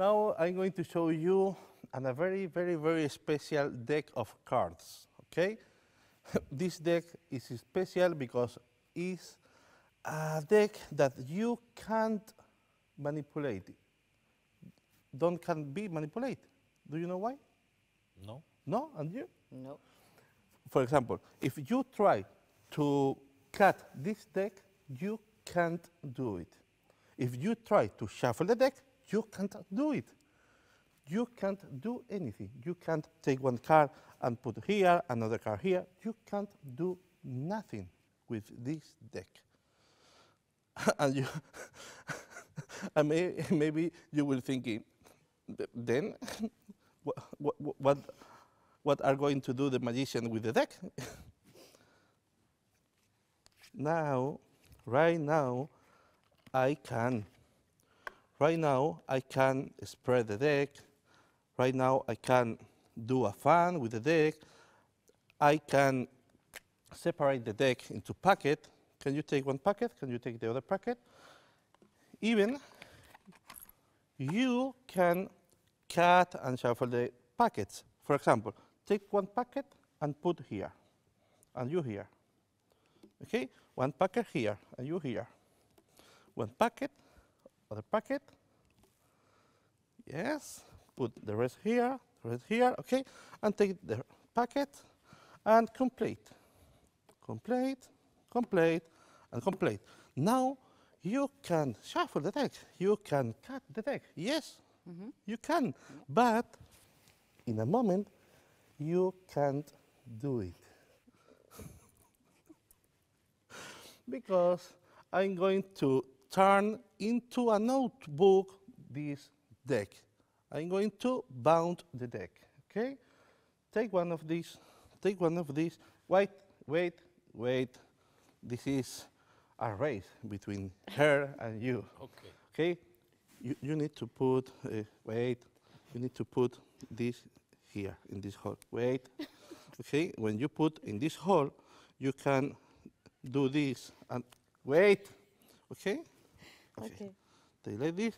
Now I'm going to show you an, a very, very, very special deck of cards, okay? this deck is special because it's a deck that you can't manipulate. Don't can be manipulated. Do you know why? No. No? And you? No. For example, if you try to cut this deck, you can't do it. If you try to shuffle the deck, you can't do it. You can't do anything. You can't take one card and put here, another card here. You can't do nothing with this deck. and you, and may, maybe you will thinking, eh, then what, what, what, what are going to do the magician with the deck? now, right now, I can. Right now, I can spread the deck. Right now, I can do a fan with the deck. I can separate the deck into packet. Can you take one packet? Can you take the other packet? Even you can cut and shuffle the packets. For example, take one packet and put here, and you here. Okay? One packet here, and you here. One packet, other packet. Yes. Put the rest here, the rest here, okay? And take the packet and complete. Complete, complete, and complete. Now you can shuffle the deck. You can cut the deck. Yes, mm-hmm. you can. But in a moment, you can't do it. because I'm going to turn into a notebook this deck. I'm going to bound the deck, okay? Take one of these, take one of these. Wait, wait, wait. This is a race between her and you, Okay. okay? You, you need to put, uh, wait, you need to put this here in this hole. Wait, okay? When you put in this hole, you can do this and wait, okay? Okay. Take like this,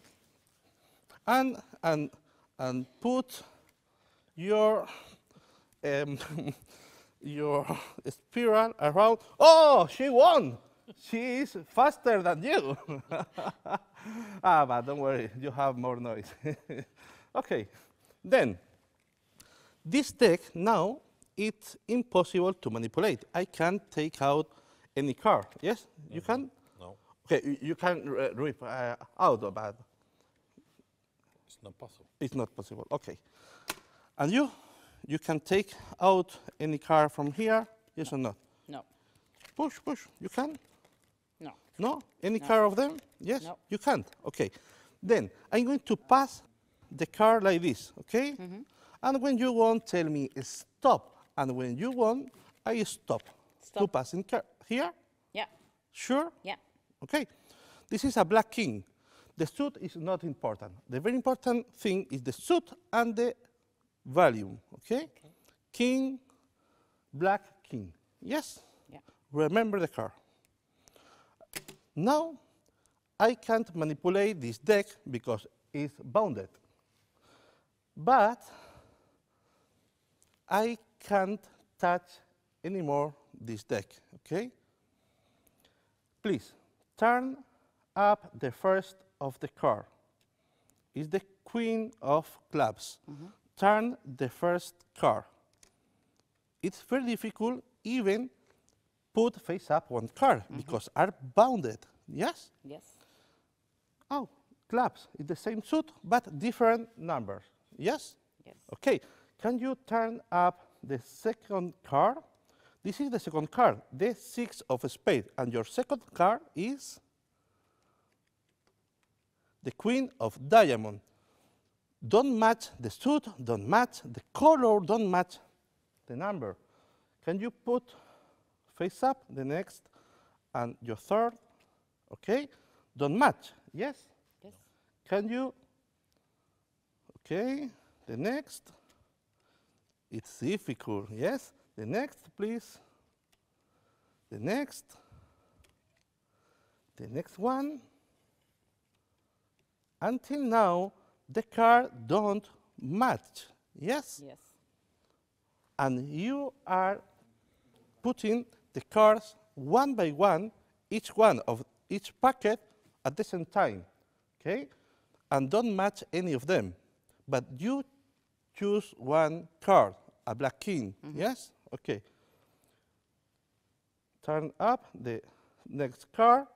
and and and put your um, your spiral around. Oh, she won! She is faster than you. ah, but don't worry, you have more noise. okay, then this deck now it's impossible to manipulate. I can't take out any card. Yes, you can. No, Okay, you, you can rip uh, out, but it's not possible. it's not possible. Okay. And you, you can take out any car from here, yes or not? No. Push, push. You can? No. No? Any No. card of them? Yes? No. You can't. Okay. Then I'm going to pass the car like this, okay? Mm-hmm. And when you want, tell me stop. And when you want, I stop. Stop. To Stop. passing card. Here? Yeah. Sure? Yeah. Okay, this is a black king. The suit is not important. The very important thing is the suit and the volume. Okay? King, black king. Yes? Yeah. Remember the card. Now, I can't manipulate this deck because it's bounded. But I can't touch anymore this deck, okay? Please, turn up the first of the card. It's the queen of clubs. Mm-hmm. Turn the first card. It's very difficult even put face up one card mm-hmm. because are bounded. Yes? Yes. Oh, clubs. It's the same suit but different numbers. Yes? Yes. Okay, can you turn up the second card? This is the second card, the six of spades, and your second card is the queen of diamond. Don't match the suit, don't match the color, don't match the number. Can you put face up the next and your third? Okay, don't match. Yes? Yes. Can you? Okay, the next. It's difficult, yes? The next, please. The next. The next one. Until now, the card don't match. Yes? Yes. And you are putting the cards one by one, each one of each packet at the same time. Okay? And don't match any of them. But you choose one card, a black king. Mm-hmm. Yes? Okay. Turn up the next card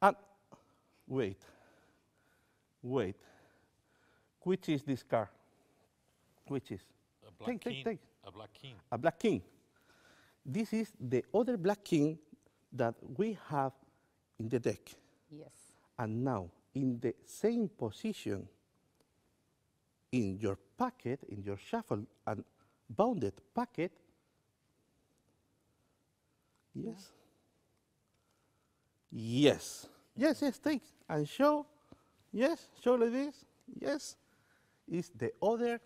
and wait. Wait. Which is this card? Which is? A black Take, take, king. take. A black king. a black king. This is the other black king that we have in the deck. Yes. And now, in the same position in your packet, in your shuffle and bounded packet, yes, yes, yes, yes, take and show, yes, show like this, yes, is the other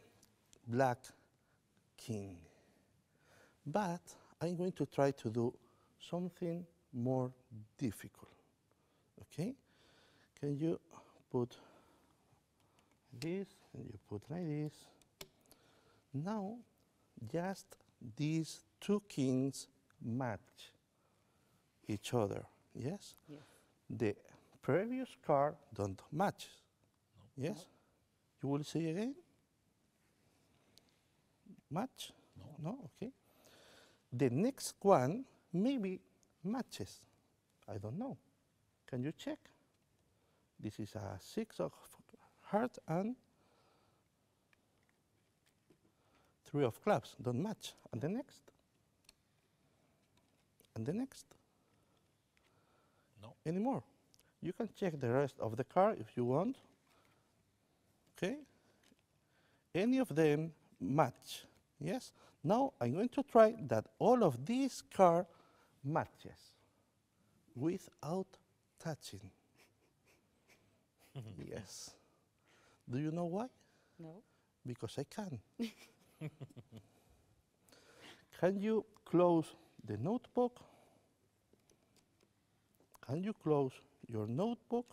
black king. But I'm going to try to do something more difficult. Okay? Can you put this and you put like this? Now, just these two kings match each other. Yes? Yes. The previous card don't match. Yes? You will see again? Match? No. No? Okay. The next one maybe matches. I don't know. Can you check? This is a six of heart and three of clubs. Don't match. And the next? And the next? No. Anymore. You can check the rest of the car if you want. Okay? Any of them match. Yes? Now I'm going to try that all of these card matches without touching. yes. Do you know why? No. Because I can. can you close the notebook? Can you close your notebook?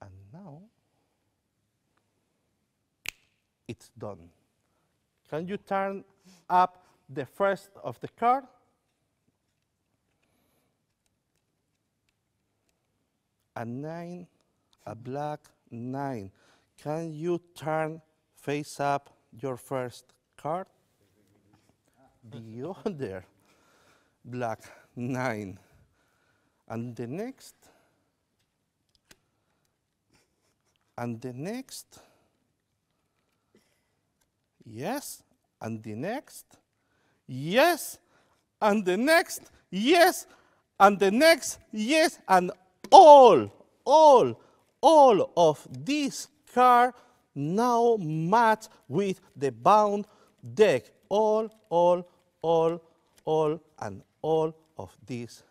And now it's done. Can you turn up the first of the card? A nine, a black nine. Can you turn face up your first card? The other black nine. And the next, and the next, yes, and the next, yes, and the next, yes, and the next, yes, and all, all, all of these cards now match with the bound deck. All, all, all, all, and all of these